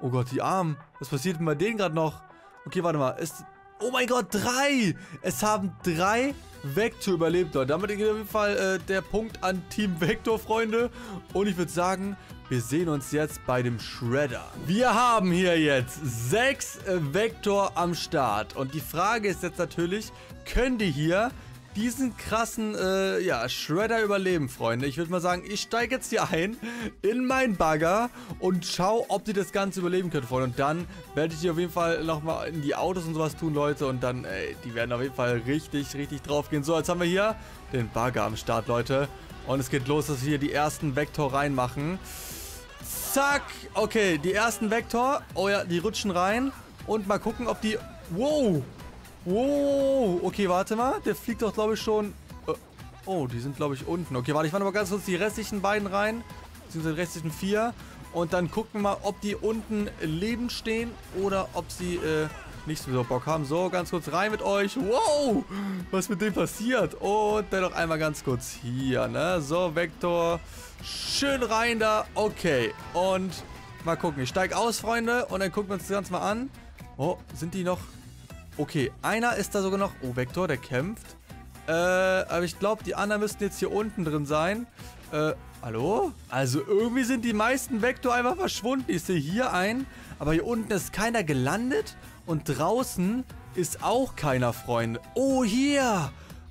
Oh Gott, die Armen. Was passiert denn bei denen gerade noch? Okay, warte mal. Es, oh mein Gott, drei! Es haben drei Vector überlebt, Leute. Damit geht auf jeden Fall äh, der Punkt an Team Vector, Freunde. Und ich würde sagen, wir sehen uns jetzt bei dem Shredder. Wir haben hier jetzt sechs äh, Vector am Start. Und die Frage ist jetzt natürlich, können die hier diesen krassen, äh, ja, Shredder überleben, Freunde. Ich würde mal sagen, ich steige jetzt hier ein in meinen Bagger und schau, ob die das Ganze überleben können, Freunde. Und dann werde ich die auf jeden Fall nochmal in die Autos und sowas tun, Leute. Und dann, ey, die werden auf jeden Fall richtig, richtig drauf gehen. So, jetzt haben wir hier den Bagger am Start, Leute. Und es geht los, dass wir hier die ersten Vektor reinmachen. Zack. Okay, die ersten Vektor. Oh ja, die rutschen rein. Und mal gucken, ob die... Wow. Wow, okay, warte mal. Der fliegt doch, glaube ich, schon... Äh, oh, die sind, glaube ich, unten. Okay, warte, ich mache mal ganz kurz die restlichen beiden rein. Beziehungsweise die restlichen vier. Und dann gucken wir mal, ob die unten lebend stehen oder ob sie äh, nicht so Bock haben. So, ganz kurz rein mit euch. Wow, was mit dem passiert? Und dann noch einmal ganz kurz hier, ne? So, Vektor. Schön rein da. Okay, und mal gucken. Ich steige aus, Freunde. Und dann gucken wir uns das Ganze mal an. Oh, sind die noch... Okay, einer ist da sogar noch... Oh, Vektor, der kämpft. Äh, aber ich glaube, die anderen müssten jetzt hier unten drin sein. Äh, hallo? Also irgendwie sind die meisten Vektor einfach verschwunden. Ich sehe hier einen, aber hier unten ist keiner gelandet. Und draußen ist auch keiner, Freunde. Oh, hier!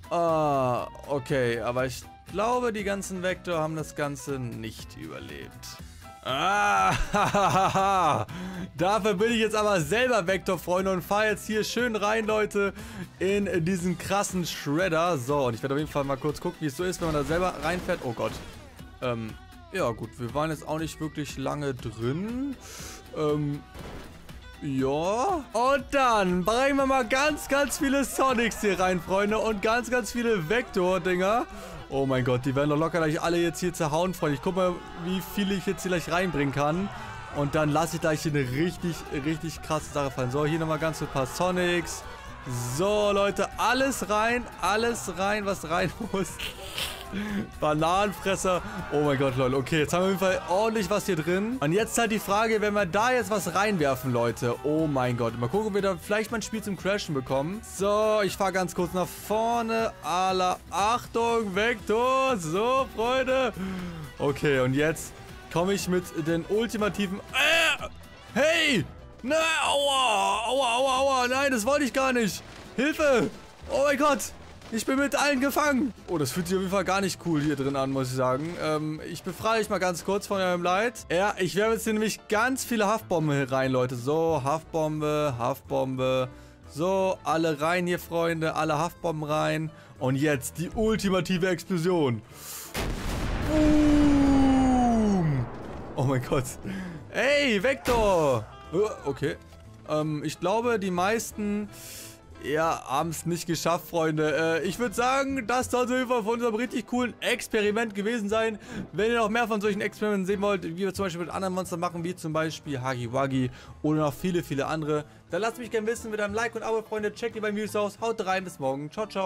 Ah, okay, aber ich glaube, die ganzen Vektor haben das Ganze nicht überlebt. Ah, dafür bin ich jetzt aber selber Vektor, Freunde, und fahre jetzt hier schön rein, Leute, in diesen krassen Shredder. So, und ich werde auf jeden Fall mal kurz gucken, wie es so ist, wenn man da selber reinfährt. Oh Gott. Ähm, ja gut, wir waren jetzt auch nicht wirklich lange drin. Ähm, ja. Und dann bringen wir mal ganz, ganz viele Sonics hier rein, Freunde, und ganz, ganz viele Vektor-Dinger. Oh mein Gott, die werden doch locker gleich alle jetzt hier zerhauen, Freunde. Ich guck mal, wie viele ich jetzt hier gleich reinbringen kann. Und dann lasse ich gleich hier eine richtig, richtig krasse Sache fallen. So, hier nochmal ganz ein paar Sonics. So, Leute, alles rein, alles rein, was rein muss. Bananenfresser. Oh mein Gott, Leute. Okay, jetzt haben wir auf jeden Fall ordentlich was hier drin. Und jetzt halt die Frage, wenn wir da jetzt was reinwerfen, Leute. Oh mein Gott. Mal gucken, ob wir da vielleicht mal ein Spiel zum Crashen bekommen. So, ich fahre ganz kurz nach vorne. Aller Achtung, Vektor. So, Freunde. Okay, und jetzt komme ich mit den ultimativen... Äh, hey! Na, aua, aua, aua, aua. Nein, das wollte ich gar nicht. Hilfe! Oh mein Gott! Ich bin mit allen gefangen. Oh, das fühlt sich auf jeden Fall gar nicht cool hier drin an, muss ich sagen. Ähm, ich befreie euch mal ganz kurz von eurem Leid. Ja, ich werfe jetzt hier nämlich ganz viele Haftbomben hier rein, Leute. So, Haftbombe, Haftbombe. So, alle rein hier, Freunde. Alle Haftbomben rein. Und jetzt die ultimative Explosion. Boom. Oh mein Gott. Ey, Vektor. Oh, Okay. Ähm, ich glaube, die meisten... Ja, haben es nicht geschafft, Freunde. Äh, ich würde sagen, das soll auf jeden Fall von unserem richtig coolen Experiment gewesen sein. Wenn ihr noch mehr von solchen Experimenten sehen wollt, wie wir zum Beispiel mit anderen Monstern machen, wie zum Beispiel Hagi Wagi oder noch viele, viele andere, dann lasst mich gerne wissen mit einem Like und Abo, Freunde. Checkt die beiden Videos aus. Haut rein, bis morgen. Ciao, ciao.